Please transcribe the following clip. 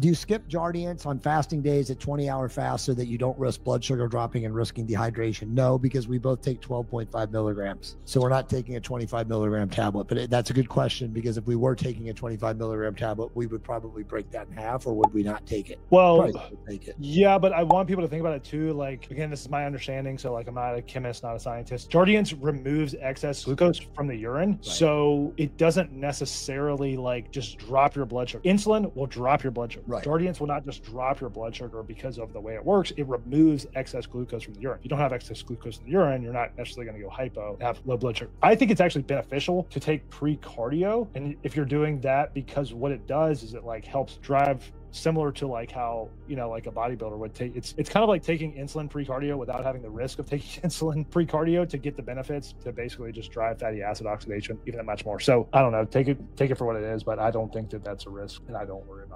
Do you skip Jardiance on fasting days at 20 hour fast so that you don't risk blood sugar dropping and risking dehydration? No, because we both take 12.5 milligrams. So we're not taking a 25 milligram tablet. But it, that's a good question because if we were taking a 25 milligram tablet, we would probably break that in half or would we not take it? Well, take it. yeah, but I want people to think about it too. Like, again, this is my understanding. So, like, I'm not a chemist, not a scientist. Jardiance removes excess glucose from the urine. So it doesn't necessarily like just drop your blood sugar. Insulin will drop your blood sugar. Right. Will not just drop your blood sugar because of the way it works. It removes excess glucose from the urine. If you don't have excess glucose in the urine, you're not necessarily going to go hypo and have low blood sugar. I think it's actually beneficial to take pre cardio. And if you're doing that, because what it does is it like helps drive similar to like how you know like a bodybuilder would take it's it's kind of like taking insulin pre-cardio without having the risk of taking insulin pre-cardio to get the benefits to basically just drive fatty acid oxidation even that much more so i don't know take it take it for what it is but i don't think that that's a risk and i don't worry